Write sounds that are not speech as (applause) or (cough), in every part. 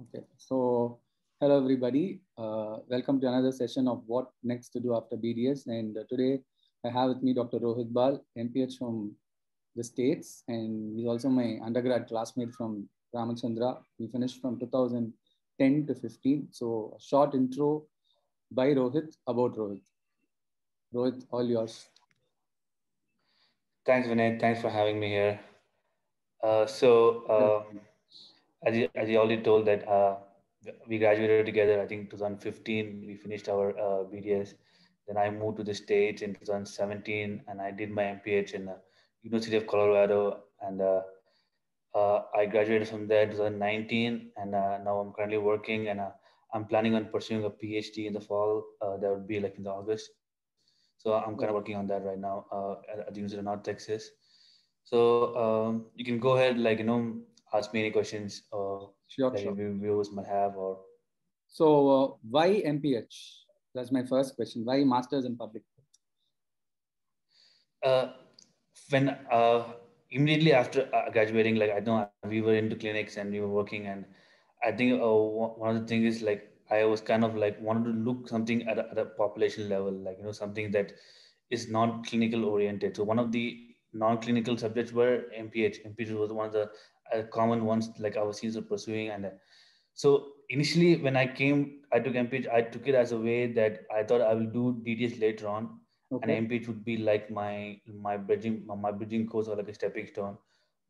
Okay, so hello everybody. Uh, welcome to another session of what next to do after BDS. And uh, today I have with me Dr. Rohit Baal, MPH from the States, and he's also my undergrad classmate from Ramachandra. We finished from 2010 to 15. So a short intro by Rohit about Rohit. Rohit, all yours. Thanks, Vinay. Thanks for having me here. Uh, so, um, as, you, as you already told that uh, we graduated together, I think 2015, we finished our uh, BDS. Then I moved to the States in 2017 and I did my MPH in the University of Colorado. And uh, uh, I graduated from there in 2019. And uh, now I'm currently working and I'm planning on pursuing a PhD in the fall. that would be like in the August. So I'm kind of working on that right now at, at the University of North Texas. So um, you can go ahead, like, you know, ask me any questions uh, Sure, that sure. viewers might have or So uh, why MPH? That's my first question. Why Masters in Public uh, when uh, immediately after uh, graduating, like I know we were into clinics and we were working, and I think uh, one of the things is like I was kind of like wanted to look something at a, at a population level, like you know something that is non clinical oriented. So one of the non-clinical subjects were MPH. MPH was one of the uh, common ones like our seniors were pursuing, and uh, so initially when I came, I took MPH. I took it as a way that I thought I will do DDS later on, Okay. and MPH would be like my my bridging my bridging course or like a stepping stone.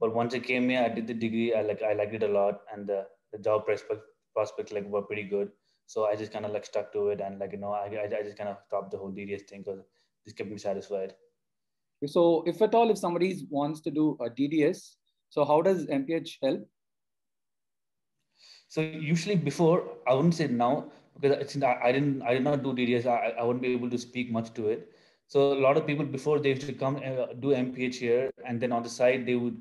But once I came here, I did the degree. I like I liked it a lot, and the, the job prospect prospects like were pretty good. So I just kind of like stuck to it, and like you know, I I, I just kind of stopped the whole DDS thing because this kept me satisfied. So if at all, if somebody wants to do a DDS, so how does MPH help? So usually before, I wouldn't say now because it's, I didn't I did not do DDS. I, I wouldn't be able to speak much to it. So a lot of people before they used to come uh, do MPH here, and then on the side they would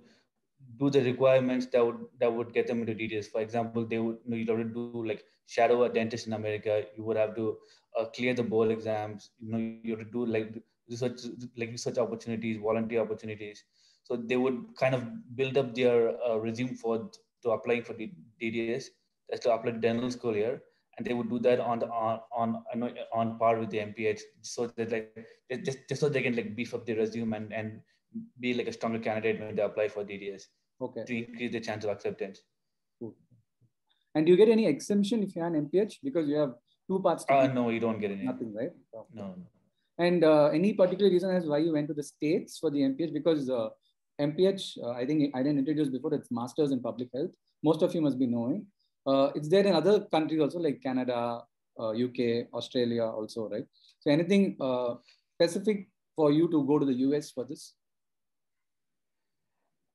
do the requirements that would that would get them into DDS. For example, they would you know you'd have to do like shadow a dentist in America. You would have to uh, clear the board exams. You know you have to do like research like research opportunities, volunteer opportunities. So they would kind of build up their uh, resume for to applying for the DDS. That's to apply to dental school here, and they would do that on the on on on par with the MPH, so that like just, just so they can like beef up their resume and and be like a stronger candidate when they apply for DDS Okay. to increase the chance of acceptance. Cool. And do you get any exemption if you have an MPH because you have two parts? Uh, no, you don't get any. Nothing, right? No, no. And uh, any particular reason as why you went to the states for the MPH? Because uh, MPH, uh, I think I didn't introduce before. It's Masters in Public Health. Most of you must be knowing. Uh, it's there in other countries also, like Canada, UK, uh, Australia, also, right? So anything uh, specific for you to go to the US for this?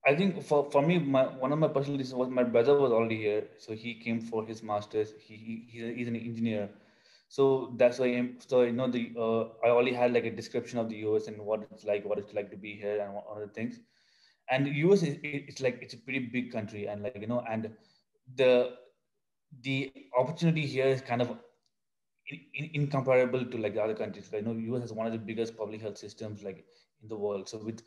I think for, for me, my one of my personal reasons was my brother was already here, so he came for his masters. He, he he's, an engineer, so that's why I'm, so you know the uh, I already had like a description of the US and what it's like, what it's like to be here, and other things. And the US is it's like it's a pretty big country, and like you know, and the the opportunity here is kind of in, in, incomparable to like the other countries. Like, you know, US has one of the biggest public health systems like in the world. So with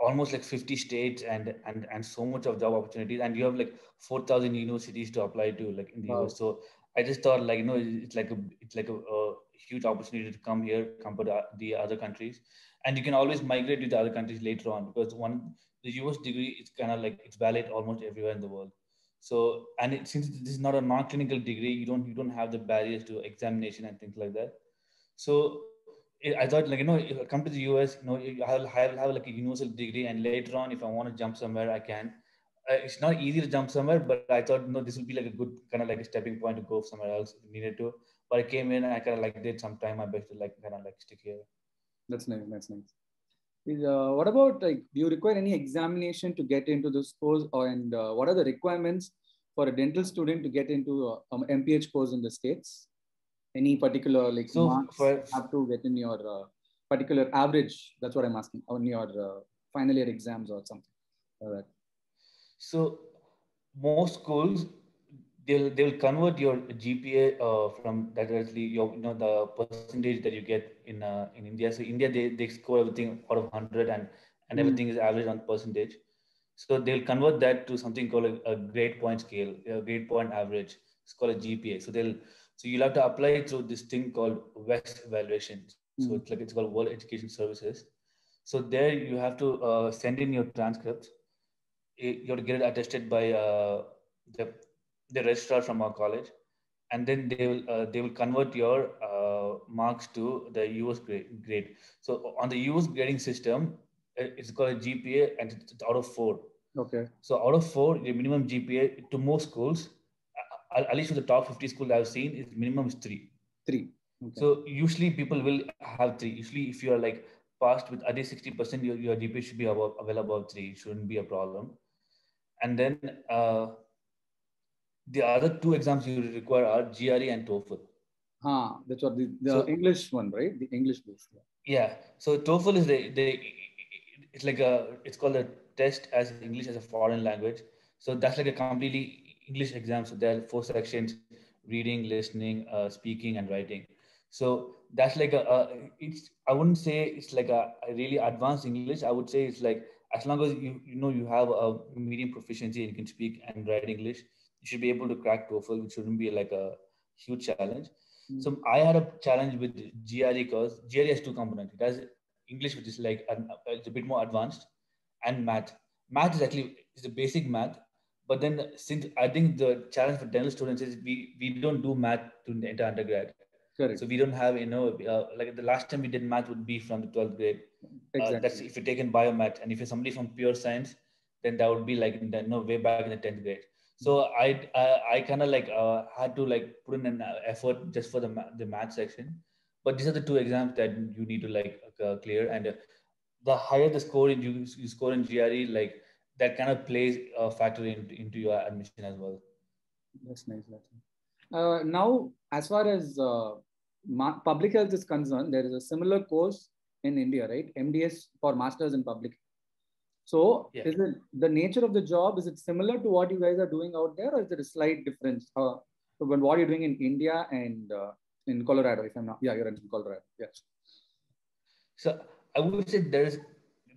almost like 50 states and and and so much of job opportunities and you have like 4000 universities to apply to like in the Wow. us so i just thought like you know it's like a it's like a, a huge opportunity to come here compared to the other countries and you can always migrate to the other countries later on because one the us degree is kind of like it's valid almost everywhere in the world so and it, since this is not a non-clinical degree you don't you don't have the barriers to examination and things like that so I thought like you know if I come to the US, you know I'll have, have like a universal degree, and later on if I want to jump somewhere, I can. Uh, it's not easy to jump somewhere, but I thought no, this would be like a good kind of like a stepping point to go somewhere else if needed to. But I came in, and I kind of like did some time my best to like kind of like stick here. That's nice. That's nice. Is, uh, what about like do you require any examination to get into this course, or and uh, what are the requirements for a dental student to get into a um, MPH course in the states? any particular like So marks for- have to get in your uh, particular average that's what i'm asking on your uh, final year exams or something like that So most schools they'll they'll convert your GPA uh, from directly your you know the percentage that you get in uh, in India. So India they, they score everything out of hundred and and Mm. everything is average on percentage. So they'll convert that to something called a, a grade point scale, a grade point average. It's called a GPA. So they'll so you'll have to apply through this thing called WES Evaluation. So Mm. it's like it's called World Education Services. So there you have to uh, send in your transcripts. You you have to get it attested by uh, the the registrar from our college, and then they will uh, they will convert your uh, marks to the US grade, grade. So on the US grading system, uh, it's called a GPA, and it's out of four. Okay. So out of four, the minimum GPA to most schools, uh, at least for the top 50 schools I've seen, is minimum is three. Three. Okay. So usually people will have three. Usually if you are like passed with at least 60%, your, your GPA should be above, well above three. It shouldn't be a problem. And then uh, the other two exams you require are GRE and TOEFL. huh, that's what the, the So- English one, right? The English based. Yeah. Yeah. So TOEFL is the, the it's like a it's called a test as English as a foreign language. So that's like a completely English exam. So there are four sections: reading, listening, uh, speaking, and writing. So that's like a, a it's I wouldn't say it's like a, a really advanced English. I would say it's like as long as you you know you have a medium proficiency and you can speak and write English, you should be able to crack TOEFL, which shouldn't be like a huge challenge. So I had a challenge with GRE because GRE has two components. It has English, which is like an, it's a bit more advanced, and math. Math is actually is the basic math, but then since I think the challenge for dental students is we we don't do math to enter undergrad, Correct. so we don't have you know uh, like the last time we did math would be from the twelfth grade. Uh, that's if you're taking biomath, and if you're somebody from pure science, then that would be like in the, no way back in the tenth grade. So I I, I kind of like uh, had to like put in an effort just for the ma- the math section. But these are the two exams that you need to like uh, clear, and uh, the higher the score you, you score in GRE, like that kind of plays a factor into into your admission as well. That's nice. That's nice. Uh, now, as far as uh, ma- public health is concerned, there is a similar course in India, right? MDS for masters in public. So, Yeah. is it the nature of the job? Is it similar to what you guys are doing out there, or is there a slight difference? Uh, so when what are you're doing in India and uh, in Colorado, if I'm not, yeah, you're in Colorado. Yes. So I would say there is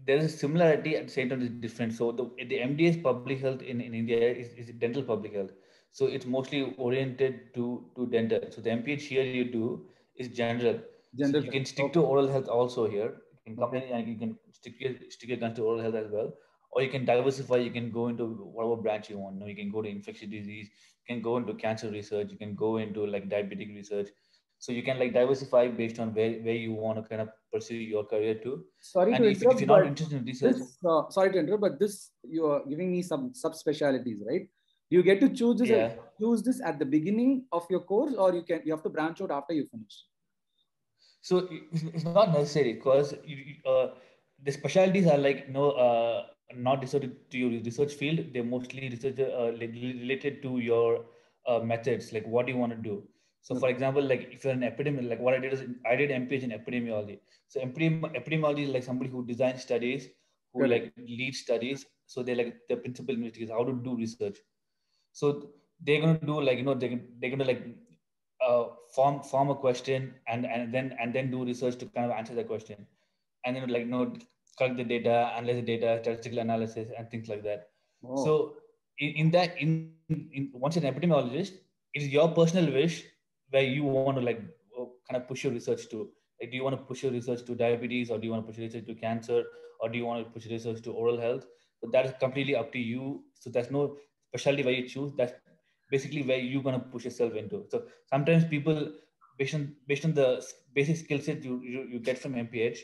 there is a similarity at the same time it's different. So the the MDS public health in, in India is, is dental public health. So it's mostly oriented to to dental. So the MPH here you do is general. General so you can stick to oral health also here. You can come in and you can stick your stick your guns to oral health as well. Or you can diversify, you can go into whatever branch you want. No, you can go to infectious disease, you can go into cancer research, you can go into like diabetic research. So you can like diversify based on where, where you want to kind of pursue your career to. Sorry And to if, if you're not interested in research, this, uh, sorry to interrupt, but this you are giving me some subspecialties, right? Do you get to choose this? yeah. Choose this at the beginning of your course, or you can you have to branch out after you finish. So (laughs) it's not necessary because you, you, uh, the specialties are like no uh, not research to your research field. They're mostly research uh, related to your uh, methods, like what do you want to do. So, for example, like if you're an epidemiologist, like what I did is I did MPH in epidemiology. So, epidemi- epidemiology is like somebody who designs studies, who like lead studies. So they're like the principal investigators, how to do research. So they're gonna do like you know they can they're gonna like uh, form form a question and and then and then do research to kind of answer the question, and then like you know collect the data, analyze the data, statistical analysis, and things like that. Oh, So in, in that in, in once an epidemiologist, it is your personal wish where you want to like kind of push your research to. Like, do you want to push your research to diabetes, or do you want to push your research to cancer, or do you want to push your research to oral health? So that is completely up to you. So there's no specialty where you choose. That's basically where you're gonna push yourself into. So sometimes people, based on based on the basic skill set you, you you get from MPH,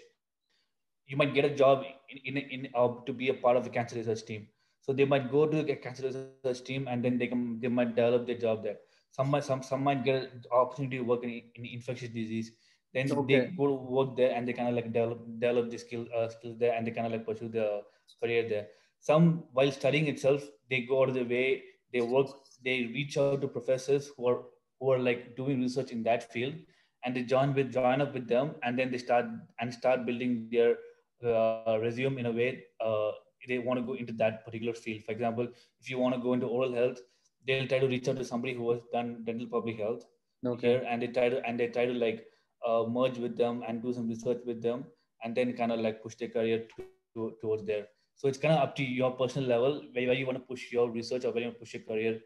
you might get a job in in, in uh, to be a part of the cancer research team. So they might go to the cancer research team and then they can they might develop their job there. Some might some some might get an opportunity to work in, in infectious disease. Then Okay. they go to work there and they kind of like develop develop the skill uh, skills there and they kind of like pursue their career there. Some while studying itself, they go out of the way. They work. They reach out to professors who are who are like doing research in that field, and they join with join up with them, and then they start and start building their uh, resume in a way uh, they want to go into that particular field. For example, if you want to go into oral health, they'll try to reach out to somebody who has done dental public health okay. here, and they try to and they try to like uh, merge with them and do some research with them, and then kind of like push their career to, to, towards there. So it's kind of up to your personal level where, where you want to push your research or where you want to push your career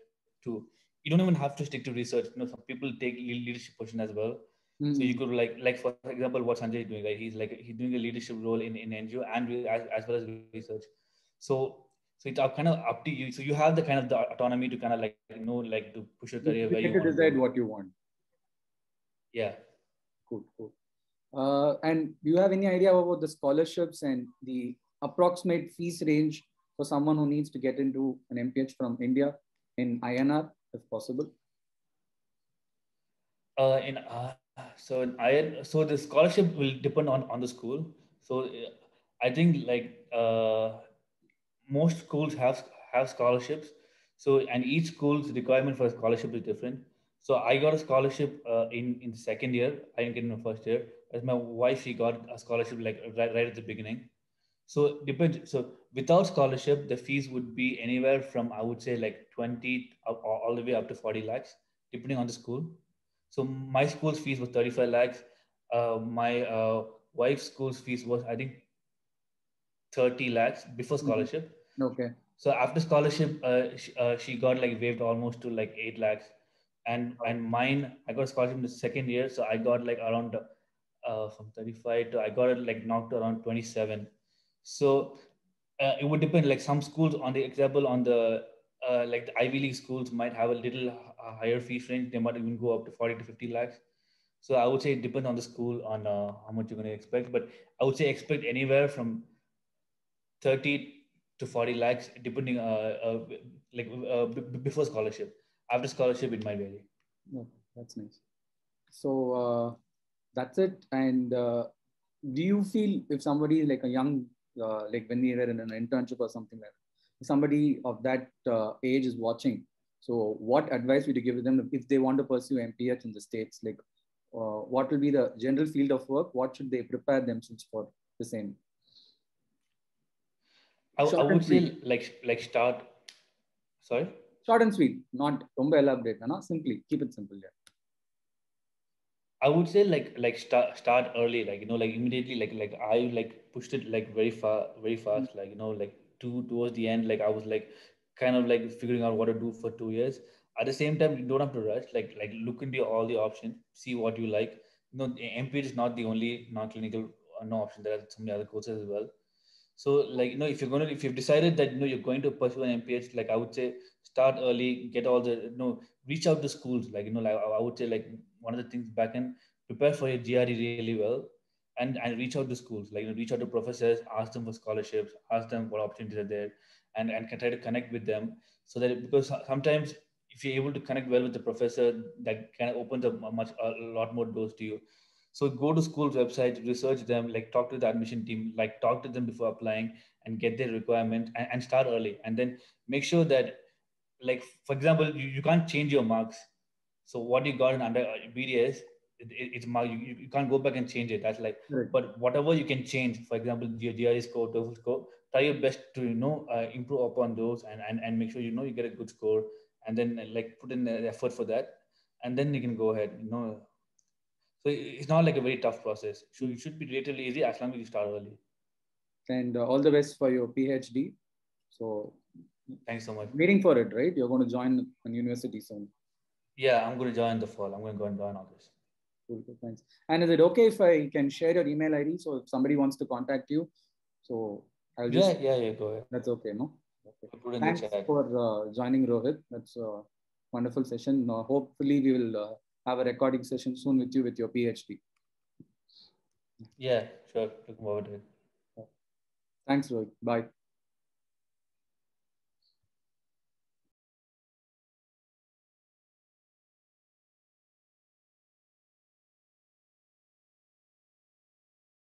to. you don't even have to stick to research. You know, some people take leadership position as well. Mm-hmm. So you could like, like for example, what Sanjay is doing, like he's like he's doing a leadership role in, in NGO and as, as well as research. So so it's kind of up to you. So you have the kind of the autonomy to kind of like you know like to push your career you where you decide what you want. Yeah. Cool, cool. Uh, and do you have any idea about the scholarships and the approximate fees range for someone who needs to get into an MPH from India in INR, if possible? Uh, in uh, so in IN, so the scholarship will depend on on the school. So I think like uh, most schools have have scholarships. So and each school's requirement for a scholarship is different. So I got a scholarship uh, in in the second year. I didn't get in the first year. As my wife, she got a scholarship like right, right at the beginning. So depends. So without scholarship, the fees would be anywhere from I would say like twenty all the way up to forty lakhs, depending on the school. So my school's fees was thirty five lakhs. Uh, my uh, wife's school's fees was I think thirty lakhs before mm-hmm. scholarship. Okay. So after scholarship, uh, she, uh, she got like waived almost to like eight lakhs, and and mine I got a scholarship in the second year, so I got like around uh, from 35 to I got it like knocked around 27. So uh, it would depend. Like some schools, on the example, on the uh, like the Ivy League schools might have a little uh, higher fee range. They might even go up to 40 to 50 lakhs. So I would say it depends on the school on uh, how much you're going to expect. But I would say expect anywhere from 30 to 40 lakhs, depending uh, uh like b- before scholarship. After scholarship, it might vary. Yeah, that's nice. So uh, that's it. And do you feel if somebody is like a young uh, like when we were in an internship or something like that. Somebody of that uh, age is watching. So, what advice would you give them if they want to pursue MPH in the States? Like, uh, what will be the general field of work? What should they prepare themselves for the same? I, I would say like like start. Sorry. Short and sweet, not rumba elaborate, simply keep it simple. Yeah. I would say like like start start early, like you know, like immediately, like like I like pushed it like very far, very fast. Mm-hmm. Like you know, like two towards the end, like I was like kind of like figuring out what to do for two years. At the same time, you don't have to rush. Like like look into all the options, see what you like. You know, MPH is not the only non-clinical uh, no option. There are so many other courses as well. So like you know, if you're gonna if you've decided that you know you're going to pursue an MPH, like I would say start early, get all the you know, reach out to schools. Like you know, like I would say like one of the things back in prepare for your GRE really well and, and reach out to schools, like you know, reach out to professors, ask them for scholarships, ask them what opportunities are there, and, and try to connect with them so that it, because sometimes if you're able to connect well with the professor, that kind of opens up a much a lot more doors to you. So go to school's website, research them, like talk to the admission team, like talk to them before applying and get their requirement and, and start early. And then make sure that, like for example, you, you can't change your marks. So what you got in under uh, BDS, it, it's you, you can't go back and change it. That's like, right. but whatever you can change, for example, your GRE score, TOEFL score, try your best to you know uh, improve upon those and, and and make sure you know you get a good score, and then like put in the effort for that, and then you can go ahead. You know, so it's not like a very tough process. So it should be relatively easy as long as you start early. And uh, all the best for your PhD. So thanks so much. Waiting for it, right? You're going to join a university soon. Yeah, I'm going to join the fall. I'm going to go and join August. Cool, cool, thanks. And is it okay if I can share your email ID? So if somebody wants to contact you, so I'll just. Yeah, yeah, yeah, go ahead. That's okay, no? Okay. Thanks for uh, joining, Rohit. That's a wonderful session. Uh, hopefully, we will uh, have a recording session soon with you with your PhD. Yeah, sure. Looking forward to it. Thanks, Rohit. Bye.